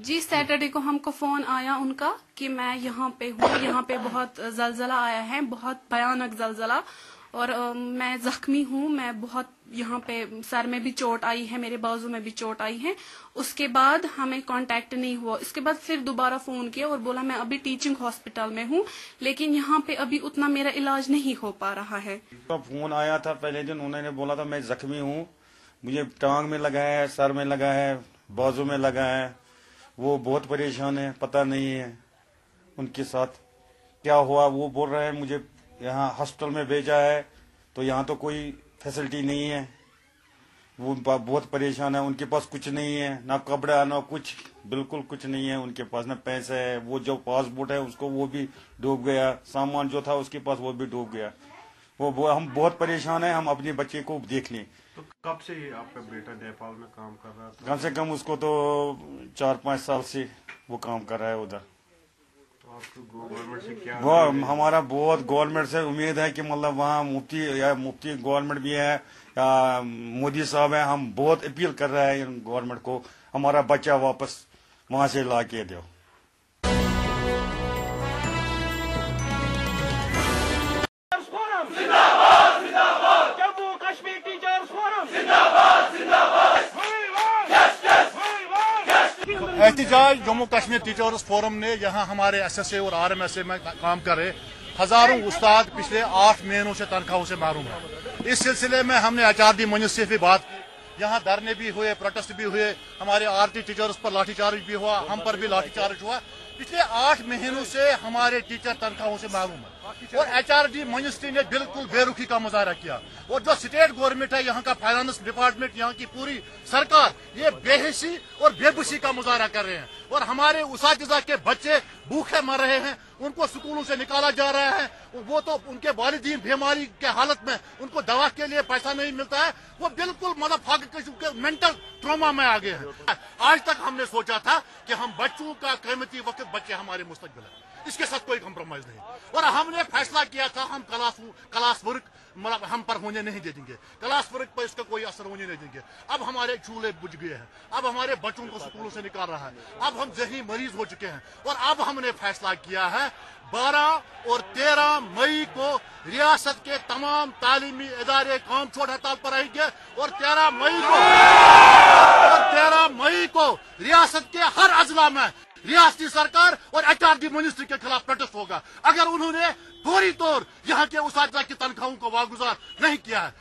जी Saturday को हमको phone आया उनका कि मैं यहाँ पे हूँ यहाँ पे बहुत जलजला आया है बहुत भयानक जलजला। और अ, मैं जख्मी हूँ मैं बहुत यहाँ पे सर में भी चोट आई है मेरे बाजू में भी चोट आई है। उसके बाद हमें कांटेक्ट नहीं हुआ। इसके बाद फिर दोबारा फ़ोन किया और बोला मैं अभी टीचिंग हॉस्पिटल में हूँ लेकिन यहाँ पे अभी उतना मेरा इलाज नहीं हो पा रहा है। तो फ़ोन आया था पहले दिन उन्होंने बोला था मैं जख्मी हूँ मुझे टांग में लगा है सर में लगा है बाजू में लगा है। वो बहुत परेशान है पता नहीं है उनके साथ। क्या हुआ वो बोल रहे हैं मुझे यहाँ हॉस्पिटल में भेजा है तो यहाँ तो कोई फैसिलिटी नहीं है। वो बहुत परेशान है उनके पास कुछ नहीं है ना कपड़ा ना कुछ बिल्कुल कुछ नहीं है उनके पास ना पैसे है। वो जो पासपोर्ट है उसको वो भी डूब गया सामान जो था उसके पास वो भी डूब गया। वो, हम बहुत परेशान है हम अपने बच्चे को देख लें तो कब से आपका बेटा नेपाल में काम कर रहा था? कम से कम उसको तो चार पाँच साल से वो काम कर रहा है उधर। तो आपको गवर्नमेंट से क्या वो हमारा बहुत गवर्नमेंट से उम्मीद है कि मतलब वहाँ मुफ्ती या मुफ्ती गवर्नमेंट भी है या मोदी साहब है हम बहुत अपील कर रहे हैं गवर्नमेंट को। हमारा बच्चा वापस वहाँ से ला के दो। एहतजाज जम्मू कश्मीर टीचर्स फोरम ने यहाँ हमारे एस एस ए और आर एम एस ए में काम कर। हज़ारों उस्ताद पिछले आठ महीनों से तनख्वाहों से महरूम है। इस सिलसिले में हमने एच आर डी मनिस से भी बात की। यहाँ धरने भी हुए प्रोटेस्ट भी हुए, हमारे आर टी टीचर्स पर लाठीचार्ज भी हुआ, हम पर भी लाठीचार्ज हुआ। पिछले आठ महीनों से हमारे टीचर तनख्वाहों से महरूम है। और एच आर डी मिनिस्ट्री ने बिल्कुल बेरुखी का मुजाहरा किया। और जो स्टेट गवर्नमेंट है, यहाँ का फाइनेंस डिपार्टमेंट यहाँ की पूरी सरकार, ये बेहिसी और बेबसी का मुजाहरा कर रहे हैं। और हमारे उसातिजा के बच्चे भूखे मर रहे हैं, उनको स्कूलों से निकाला जा रहा है। वो तो उनके वालिदीन बीमारी के हालत में, उनको दवा के लिए पैसा नहीं मिलता है। वो बिल्कुल मतलब मेंटल ट्रोमा में आ गए हैं। आज तक हमने सोचा था कि हम बच्चों का कीमती वक्त बच्चे हमारे मुस्तकबिल है। इसके साथ कोई कम्प्रोमाइज नहीं। और हमने फैसला किया था, हम क्लास क्लास वर्क मतलब हम पर होने नहीं दे देंगे। क्लास वर्क पर इसका कोई असर होने नहीं देंगे। अब हमारे चूल्हे बुझ गए हैं। अब हमारे बच्चों को स्कूलों से निकाल रहा है। अब हम जही मरीज़ हो चुके हैं। और अब हमने फैसला किया है 12 और 13 मई को रियासत के तमाम तालीमी इदारे काम छोड़ हड़ताल पर रहेंगे। और 13 मई को, और 13 मई को रियासत के हर अजला में रियासती सरकार और एचआरडी मिनिस्ट्री के खिलाफ प्रोटेस्ट होगा। अगर उन्होंने फोरी तौर यहाँ के उस की तनख्वाहों को वागुजार नहीं किया है।